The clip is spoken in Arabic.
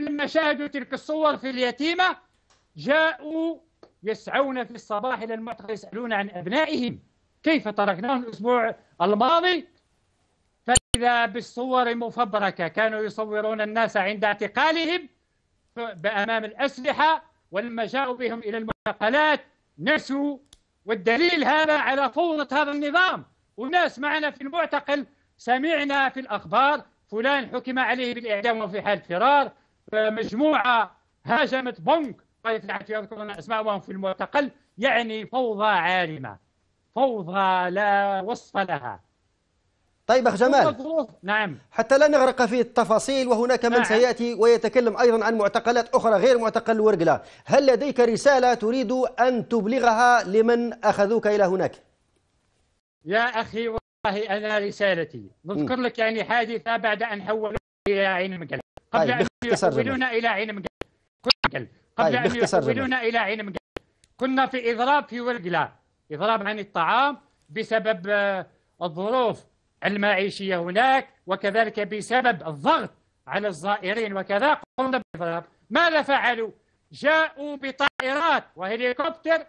لما شاهدوا تلك الصور في اليتيمة جاءوا يسعون في الصباح إلى المعتقل يسألون عن أبنائهم. كيف تركناهم الأسبوع الماضي؟ فإذا بالصور مفبركة كانوا يصورون الناس عند اعتقالهم بأمام الأسلحة ولما جاءوا بهم إلى المعتقلات نسوا والدليل هذا على فوضى هذا النظام. وناس معنا في المعتقل سمعنا في الأخبار فلان حكم عليه بالإعدام وفي حال فرار. مجموعة هاجمت بنك طائف العافية يذكرون أسماءهم في المعتقل يعني فوضى عارمة فوضى لا وصف لها. طيب أخ جمال. نعم. حتى لا نغرق في التفاصيل وهناك من نعم. سيأتي ويتكلم أيضا عن معتقلات أخرى غير معتقل ورقلة هل لديك رسالة تريد أن تبلغها لمن أخذوك إلى هناك؟ يا أخي والله أنا رسالتي. نذكر لك يعني حادثة بعد أن حولوا إلى عين مقل قبل طيب. أن يحولونا إلى عين مقل قبل طيب. أن يحولونا إلى عين مقل كنا في إضراب في ورقلة إضراب عن الطعام بسبب آه، الظروف المعيشية هناك وكذلك بسبب الضغط على الزائرين وكذا قمنا بالإضراب ماذا فعلوا؟ جاءوا بطائرات وهليكوبتر